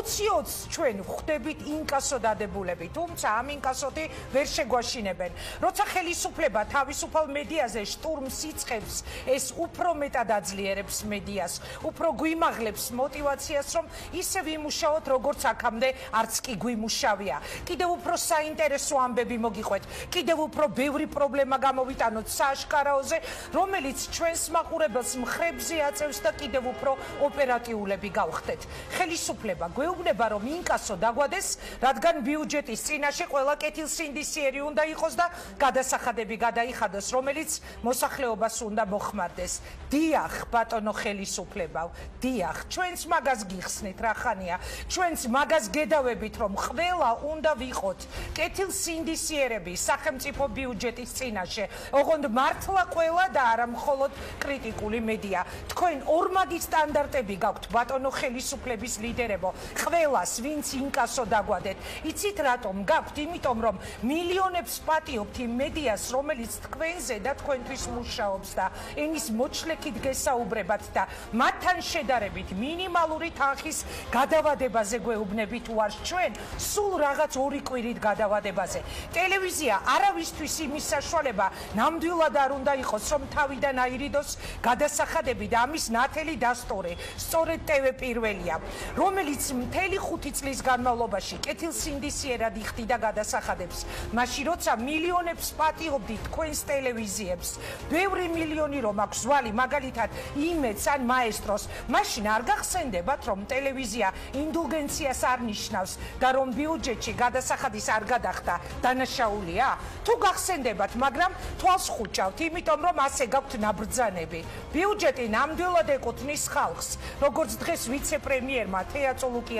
20-20 ჩვენ ხვდებით ინკასო დადებულები, თუმცა ამ ინკასოთი ვერ შეგვაშინებენ. როცა ხელისუფლება თავისუფალ მედიაზე შტურმს იწખებს, ეს უფრო მეტად აძლიერებს მედიას, უფრო გვიმაღლებს мотиваციას, რომ ისე ვიმუშაოთ, როგორც აქამდე არც კი გვიმუშავია. კიდევ უფრო საინტერესო ამბები მოგიყვეთ, კიდევ უფრო ბევრი პრობლემა გამოვიტანოთ საშკარაოზე, რომელიც ჩვენს მაყურებელს მხრებზე აწევს და კიდევ უფრო ოპერატიულები გავხდეთ. ხელისუფლება გვე გვეუბნება, რომ ინკასო დაგვადეს, რადგან ბიუჯეტის წინაშე ყველა კეთილსინდისიერი უნდა იყოს და გადასახადები გადაიხადოს, რომელიც მოსახლეობას უნდა მოხმარდეს. დიახ, ბატონო ხელისუფლებავ, დიახ, ჩვენც მაგას გიხსნით რა ხანია. ჩვენც მაგას გედავებით, რომ ყველა უნდა ვიყოთ კეთილსინდისიერები სახელმწიფო ბიუჯეტის წინაშე. ოღონდ მართლა ყველა და არა მხოლოდ კრიტიკული მედია. თქვენ ორმაგი სტანდარტები გაქვთ ბატონო ხელისუფლების ლიდერებო. ყველას ვინც ინკასო დაგვადეთ. იცით რატომ გაქვთ? იმიტომ რომ მილიონებს პატიობთ იმ მედიას, რომელიც თქვენზე და თქვენთვის მუშაობს და ენის მოჩლექით გესაუბრებათ და მათთან შედარებით მინიმალური თანხის გადავადებაზე გვეუბნებით უარს ჩვენ სულ რაღაც ორი კვირით გადავადებაზე. ტელევიზია არავისთვის იმის საშუალება ნამდვილად არ უნდა იყოს, რომ თავიდან აირიდოს გადასახადები და ამის ნათელი დასტური. სწორედ TV პირველია, რომელიც მთელი 5 წლის განმავლობაში კეთილსინდისიერად იხდიდა გადასახადებს. მაშინ როცა მილიონებს პატიობდი თქვენს ტელევიზიებს, ბევრი მილიონი რომ აქვს ვალი, მაგალითად, იმედს ან მაესტროს, მაშინ არ გახსენდებათ, რომ ტელევიზია ინდულგენციას არ ნიშნავს და რომ ბიუჯეტში გადასახადის არ გადახდა დანაშაულია? თუ გახსენდებათ, მაგრამ თვალს ხუჭავთ, იმიტომ რომ ასე გაქვთ ნაბრძანები. ბიუჯეტი ნამდვილად ეკუთვნის ხალხს, როგორც დღეს ვიცე-პრემიერმა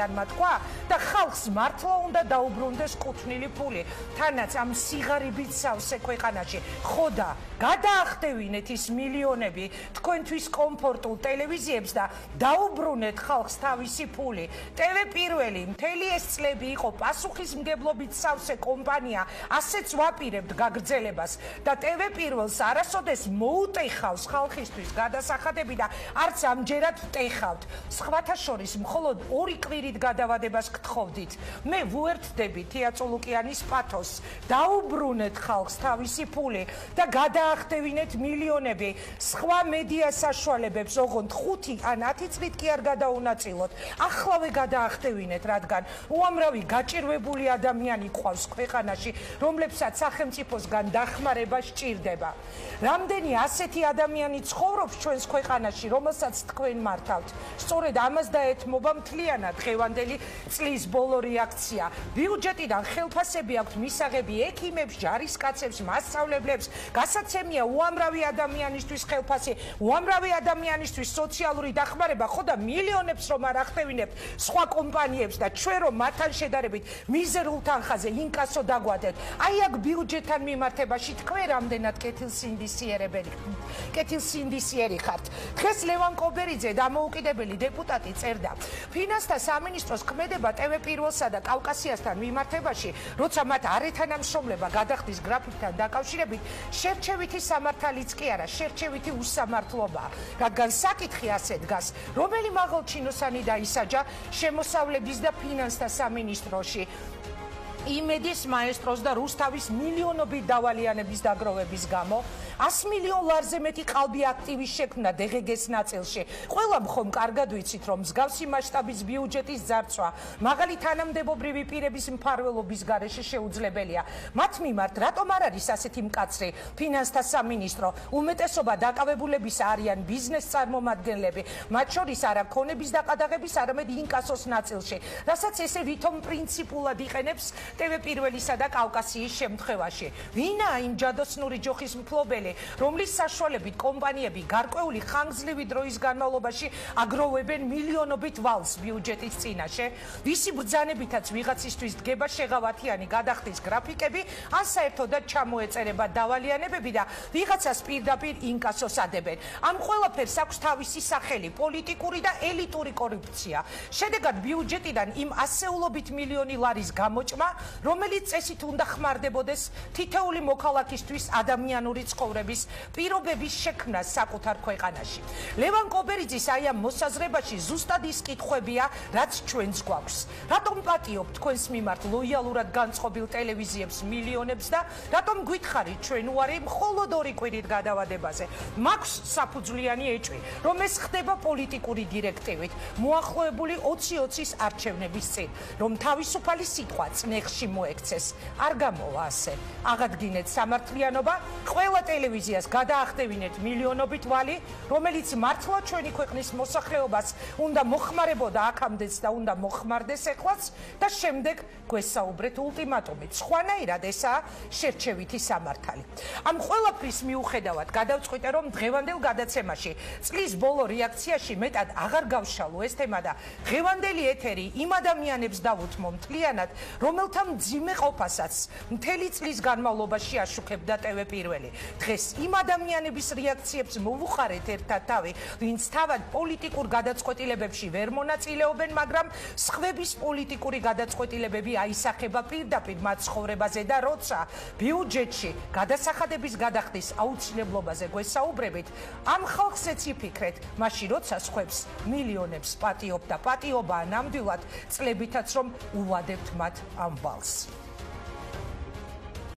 თეატოლუკიანმა თქვა და ხალხს მართლა უნდა დაუბრუნდეს კუთვნილი ფული. თანაც ამ სიღარიბით სავსე ქვეყანაში ხოდა გადაახდევინეთ ის მილიონები თქვენთვის კომფორტულ ტელევიზიებს და დაუბრუნეთ ხალხს თავისი ფული. TV პირველი მთელი ეს წლები იყო პასუხისმგებლობით სავსე კომპანია, ასეც ვაპირებთ გაგრძელებას და TV პირველს არასოდეს მოუტეხავს ხალხისთვის გადასახადები და არც ამჯერად ვტეხავთ. სხვათა შორის მხოლოდ ორი კვირით გადავადებას გთხოვდით. მე ვუერთდები თეატოლუკიანის პათოს. დაუბრუნეთ ხალხს თავისი ფული და გადაახდევინეთ მილიონები სხვა მედია საშუალებებს, ოღონდ 5 ან 10 წლით კი არ გადაუნაწილოთ. ახლავე გადაახდევინეთ, რადგან უამრავი გაჭირვებული ადამიანი ყავს ქვეყანაში, რომლებსაც სახელმწიფოსგან დახმარება სჭირდება. რამდენი ასეთი ადამიანი ცხოვრობს ჩვენს ქვეყანაში, რომელსაც თქვენ მართავთ? სწორედ ამას დაეთმობა მთლიანად ღევანდელი წლის ბოლო რეაქცია. ბიუჯეტიდან ხელფასები აქვთ მისაღები ექიმებს, ჯარისკაცებს, მასწავლებლებს, გასაცემია უამრავი ადამიანისთვის ხელფასი, უამრავი ადამიანისთვის სოციალური დახმარება, ხო და მილიონებს რომ არ ახდევინებთ სხვა კომპანიებს და ჩვენ რომ მათთან შედარებით მიზერულ თანხაზე ინკასო დაგვადეთ. აი აქ ბიუჯეტთან მიმართებაში თქვენ რამდენად კეთილსინდისიერებელი კეთილსინდისიერი ხართ. დღეს ლევან კობერიძე დამოუკიდებელი დეპუტატი წერდა ფინანსთა სამინისტროს ქმედება TV პირველსა და კავკასიასთან მიმართებაში, როცა მათ არეთანამშრომლება გადახდის გრაფიკთან დაკავშირებით, შერჩევითი სამართალიც კი არა, შერჩევითი უსამართლობა. რადგან საკითხი ასე დგას, რომელი მაღალჩინოსანი დაისაჯა შემოსავლების და ფინანსთა სამინისტროში იმედის მაესტროს და რუსთავის მილიონობით დავალიანების დაგროვების გამო 100 მილიონ ლარზე მეტი ყალბი აქტივის შექმნა DGG-ს ნაწილში. ყველამ ხომ კარგად ვიცით, რომ მსგავსი მასშტაბის ბიუჯეტის ძარცვა მაღალი თანამდებობრივი პირების მფარველობის გარეშე შეუძლებელია. მათ მიმართ რატომ არ არის ასეთი მკაცრი ფინანსთა სამინისტრო? უმეტესობა დაკავებულების არიან ბიზნეს წარმომადგენლები, მათ შორის არა ქონების დაყადაღების, არამედ ინკასოს ნაწილში, რასაც ესე ვითომ პრინციპულად იყენებს TV პირველისა და კავკასიის შემთხვევაში. ვინა იმ ჯადოსნური ჯოხის მფლობელი რომლის საშუალებით კომპანიები გარკვეული ხანგრძლივი დროის განმავლობაში აგროვებენ მილიონობით ვალს ბიუჯეტის წინაშე, ვისი ბრძანებითაც ვიღაცისთვის დგება შეღავათიანი გადახდის გრაფიკები, ან საერთოდაც ჩამოეწერება დავალიანებები და ვიღაცას პირდაპირ ინკასოს ადებენ. ამ ყველაფერს აქვს თავისი სახელი, პოლიტიკური და ელიტური კორუფცია. შედეგად ბიუჯეტიდან იმ ასეულობით მილიონი ლარის გამოჭმა რომელიც წესით უნდა ხმარდებოდეს თითეული მოქალაქისთვის ადამიანური ცხოვრების პირობების შექმნა საკუთარ ქვეყანაში. ლევან კობერიძის აი ამ მოსაზრებაში ზუსტად ის კითხვებია, რაც ჩვენს გვაქვს. რატომ პატიობ თქვენს მიმართ ლოიალურად განწყობილ ტელევიზიებს მილიონებს და რატომ გითხარით ჩვენ უარი მხოლოდ ორი კვირით გადავადებაზე? მაქვს საფუძვლიანი ეჭვი, რომ ეს ხდება პოლიტიკური დირექტივით, მოახლოებული 20-20-ის არჩევნების წინ, რომ თავისუფალი სიტყვა წნეხში მოექცეს. არ გამოვა ასე. აღადგინეთ სამართლიანობა, ყველა ტელევიზიას გადაახდევინეთ მილიონობით ვალი, რომელიც მართლა ჩვენი ქვეყნის მოსახლეობას უნდა მოხმარებოდა აქამდეც და უნდა მოხმარდეს ეხლაც და შემდეგ გვესაუბრეთ ულტიმატუმით. სხვანაირად ესაა შერჩევითი სამართალი. ამ ყველაფრის მიუხედავად გადავწყვიტე რომ დღევანდელ გადაცემაში წლის ბოლო რეაქციაში მეტად აღარ გავშალო ეს თემა და დღევანდელი ეთერი იმ ადამიანებს დავუთმო მთლიანად, რომელთა მძიმე ყოფასაც მთელი წლის განმავლობაში აშუქებდა TV პირველი. დღეს იმ ადამიანების რეაქციებს მოვუხარეთ ერთად თავი, ვინც თავად პოლიტიკურ გადაწყვეტილებებში ვერ მონაწილეობენ, მაგრამ სხვების პოლიტიკური გადაწყვეტილებები აისახება პირდაპირ მათ ცხოვრებაზე და როცა ბიუჯეტში გადასახადების გადახდის აუცილებლობაზე გვესაუბრებით, ამ ხალხზეც იფიქრეთ, მაშინ როცა სხვებს მილიონებს პატიობ და პატიობა ნამდვილად წლებითაც რომ უვადებთ მათ ამ ვალს.